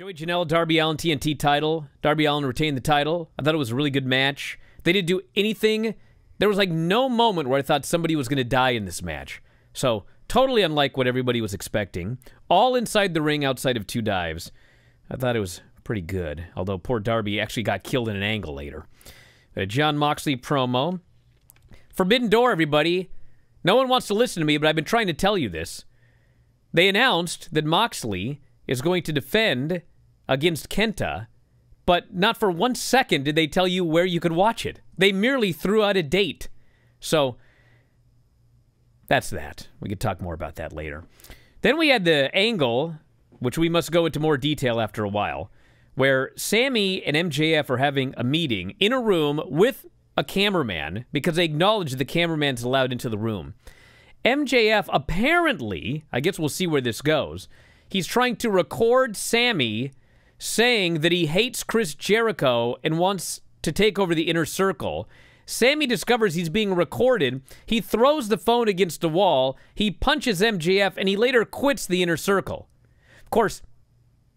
Joey Janela, Darby Allin TNT title. Darby Allin retained the title. I thought it was a really good match. They didn't do anything. There was like no moment where I thought somebody was going to die in this match. So totally unlike what everybody was expecting. All inside the ring outside of two dives. I thought it was pretty good. Although poor Darby actually got killed in an angle later. A Jon Moxley promo. Forbidden Door, everybody. No one wants to listen to me, but I've been trying to tell you this. They announced that Moxley is going to defend against Kenta, but not for one second did they tell you where you could watch it. They merely threw out a date. So that's that. We could talk more about that later. Then we had the angle, which we must go into more detail after a while, where Sammy and MJF are having a meeting in a room with a cameraman because they acknowledge the cameraman's allowed into the room. MJF apparently, I guess we'll see where this goes, he's trying to record Sammy saying that he hates Chris Jericho and wants to take over the inner circle. Sammy discovers he's being recorded. He throws the phone against the wall. He punches MJF and he later quits the inner circle. Of course,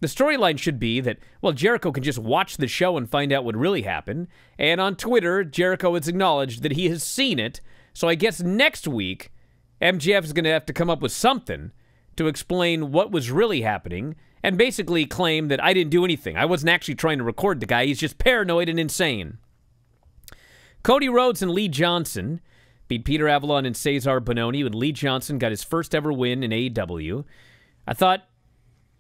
the storyline should be that, well, Jericho can just watch the show and find out what really happened. And on Twitter, Jericho has acknowledged that he has seen it. So I guess next week, MJF is going to have to come up with something to explain what was really happening and basically claim that I didn't do anything. I wasn't actually trying to record the guy. He's just paranoid and insane. Cody Rhodes and Lee Johnson beat Peter Avalon and Cezar Bononi when Lee Johnson got his first ever win in AEW. I thought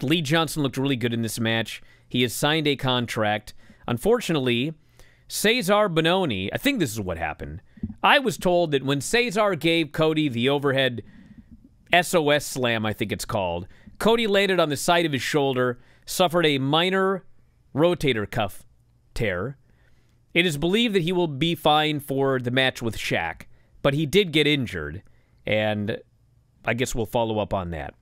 Lee Johnson looked really good in this match. He has signed a contract. Unfortunately, Cezar Bononi, I think this is what happened. I was told that when Cezar gave Cody the overhead SOS slam, I think it's called, Cody landed on the side of his shoulder, suffered a minor rotator cuff tear. It is believed that he will be fine for the match with Shaq, but he did get injured, and I guess we'll follow up on that.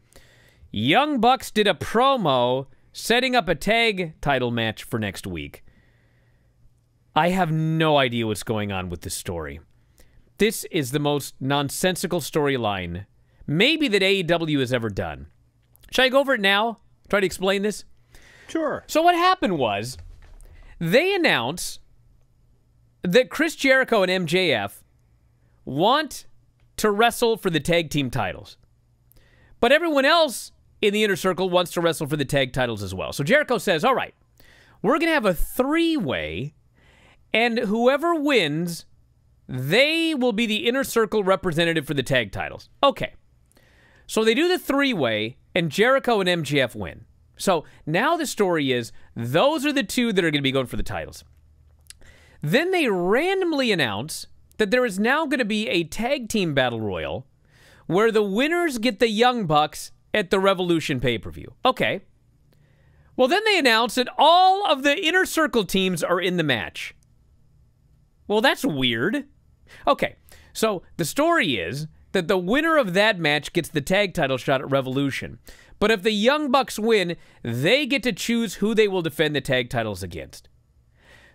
Young Bucks did a promo setting up a tag title match for next week. I have no idea what's going on with this story. This is the most nonsensical storyline, maybe that AEW has ever done. Should I go over it now? Try to explain this? Sure. So what happened was they announce that Chris Jericho and MJF want to wrestle for the tag team titles. But everyone else in the inner circle wants to wrestle for the tag titles as well. So Jericho says, "All right, we're going to have a three-way and whoever wins, they will be the inner circle representative for the tag titles." Okay. So they do the three-way and Jericho and MJF win. So now the story is those are the two that are going to be going for the titles. Then they randomly announce that there is now going to be a tag team battle royal where the winners get the Young Bucks at the Revolution pay per view. Okay. Well, then they announce that all of the inner circle teams are in the match. Well, that's weird. Okay. So the story is that the winner of that match gets the tag title shot at Revolution. But if the Young Bucks win, they get to choose who they will defend the tag titles against.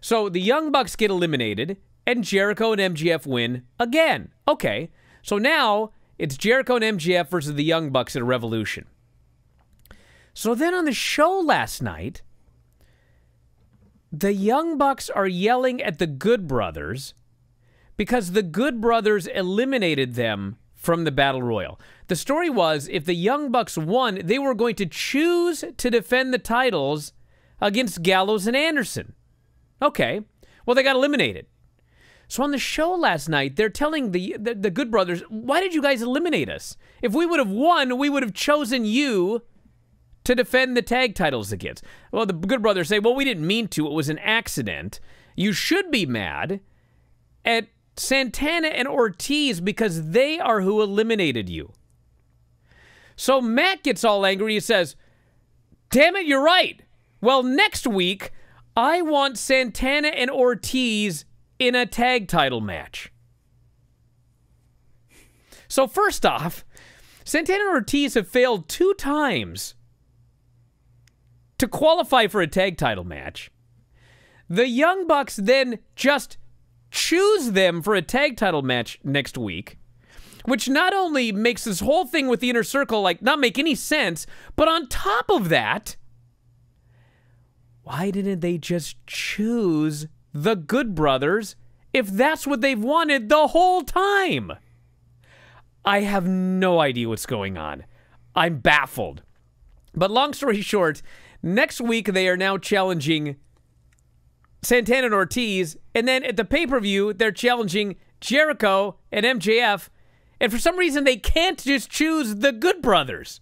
So the Young Bucks get eliminated, and Jericho and MJF win again. Okay, so now it's Jericho and MJF versus the Young Bucks at Revolution. So then on the show last night, the Young Bucks are yelling at the Good Brothers because the Good Brothers eliminated them from the Battle Royal. The story was if the Young Bucks won, they were going to choose to defend the titles against Gallows and Anderson. Okay. Well, they got eliminated. So on the show last night, they're telling the, the, the Good Brothers, why did you guys eliminate us? If we would have won, we would have chosen you to defend the tag titles against. Well, the Good Brothers say, well, we didn't mean to. It was an accident. You should be mad at Santana and Ortiz because they are who eliminated you. So Matt gets all angry. He says, damn it, you're right. Well, next week, I want Santana and Ortiz in a tag title match. So, first off, Santana and Ortiz have failed two times to qualify for a tag title match. The Young Bucks then just choose them for a tag title match next week, which not only makes this whole thing with the inner circle like not make any sense, but on top of that, why didn't they just choose the Good Brothers if that's what they've wanted the whole time? I have no idea what's going on. I'm baffled. But long story short, next week they are now challenging Santana and Ortiz, and then at the pay per view, they're challenging Jericho and MJF, and for some reason they can't just choose the Good Brothers.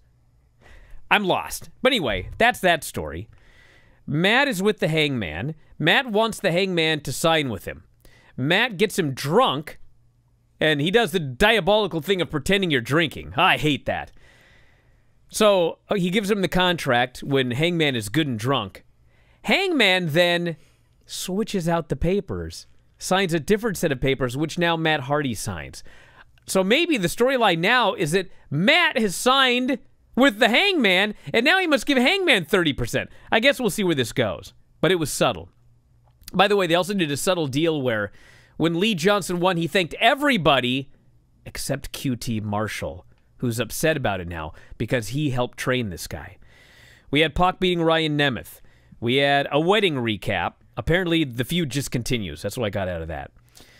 I'm lost. But anyway, that's that story. Matt is with the hangman. Matt wants the hangman to sign with him. Matt gets him drunk, and he does the diabolical thing of pretending you're drinking. I hate that. So uh, he gives him the contract when Hangman is good and drunk. Hangman then switches out the papers, signs a different set of papers, which now Matt Hardy signs. So maybe the storyline now is that Matt has signed with the Hangman, and now he must give Hangman 30%. I guess we'll see where this goes. But it was subtle. By the way, they also did a subtle deal where when Lee Johnson won, he thanked everybody except QT Marshall, who's upset about it now because he helped train this guy. We had Pac beating Ryan Nemeth. We had a wedding recap. Apparently, the feud just continues. That's what I got out of that.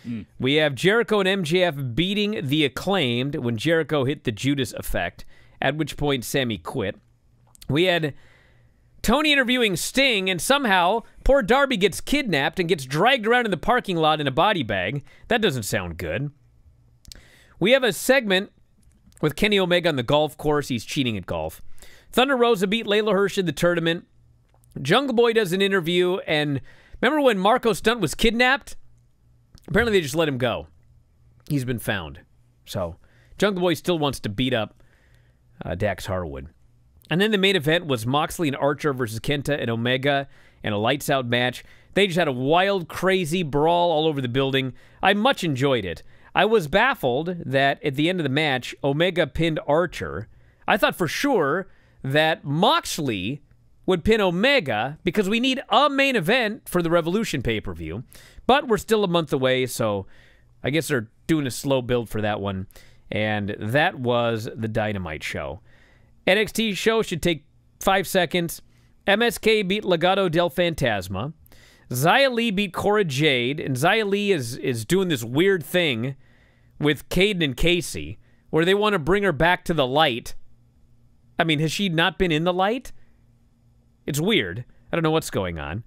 Mm. We have Jericho and MJF beating the acclaimed when Jericho hit the Judas effect, at which point Sammy quit. We had Tony interviewing Sting, and somehow poor Darby gets kidnapped and gets dragged around in the parking lot in a body bag. That doesn't sound good. We have a segment with Kenny Omega on the golf course. He's cheating at golf. Thunder Rosa beat Leyla Hirsch in the tournament. Jungle Boy does an interview, and remember when Marko Stunt was kidnapped? Apparently, they just let him go. He's been found. So, Jungle Boy still wants to beat up uh, Dax Harwood. And then the main event was Moxley and Archer versus Kenta and Omega in a lights out match. They just had a wild, crazy brawl all over the building. I much enjoyed it. I was baffled that at the end of the match, Omega pinned Archer. I thought for sure that Moxley would pin Omega because we need a main event for the Revolution pay per view. But we're still a month away, so I guess they're doing a slow build for that one. And that was the Dynamite show. NXT show should take five seconds. MSK beat Legado del Fantasma. Xia Li beat Cora Jade, and Xia Li is is doing this weird thing with Kayden and Kacy where they want to bring her back to the light. I mean, has she not been in the light? It's weird. I don't know what's going on.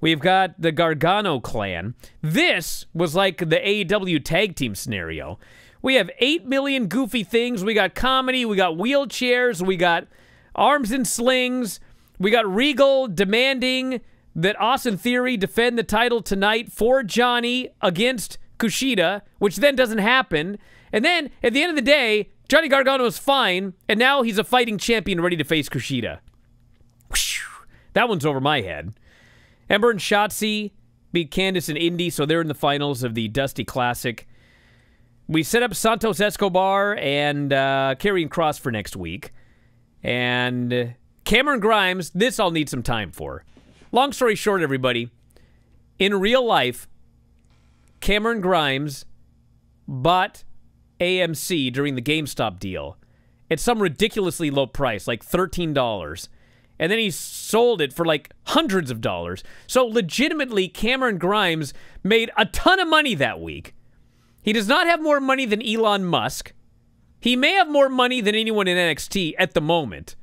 We've got the Gargano clan. This was like the AEW tag team scenario. We have 8 million goofy things. We got comedy. We got wheelchairs. We got arms and slings. We got Regal demanding that Austin Theory defend the title tonight for Johnny against Kushida, which then doesn't happen. And then at the end of the day, Johnny Gargano is fine, and now he's a fighting champion ready to face Kushida. That one's over my head. Ember and Shotzi beat Candice and Indi, so they're in the finals of the Dusty Classic. We set up Santos Escobar and uh, Karrion Kross for next week. And Cameron Grimes, this I'll need some time for. Long story short, everybody, in real life, Cameron Grimes bought AMC during the GameStop deal at some ridiculously low price, like $13 and then he sold it for like hundreds of dollars. So legitimately, Cameron Grimes made a ton of money that week. He does not have more money than Elon Musk. He may have more money than anyone in NXT at the moment.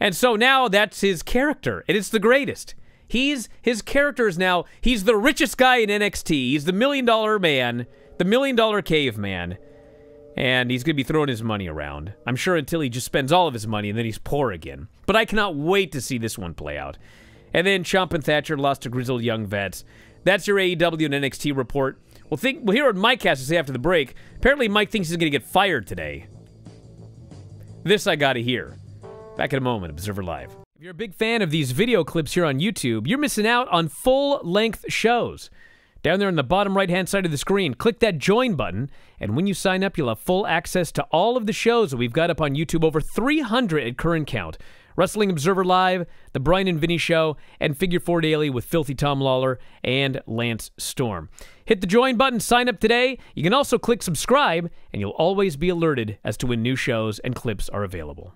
And so now that's his character, and it's the greatest. He's his character is now he's the richest guy in NXT. He's the million dollar man, the million dollar caveman and he's going to be throwing his money around. I'm sure until he just spends all of his money and then he's poor again. But I cannot wait to see this one play out. And then Ciampa and Thatcher lost to grizzled young vets. That's your AEW and NXT report. We'll think we'll hear what Mike has to say after the break. Apparently, Mike thinks he's going to get fired today. This I got to hear. Back in a moment, Observer Live. If you're a big fan of these video clips here on YouTube, you're missing out on full-length shows. Down there on the bottom right hand side of the screen, click that join button, and when you sign up, you'll have full access to all of the shows that we've got up on YouTube, over 300 at current count. Wrestling Observer Live, The Bryan and Vinny Show, and Figure 4 Daily with Filthy Tom Lawlor and Lance Storm. Hit the join button, sign up today. You can also click subscribe, and you'll always be alerted as to when new shows and clips are available.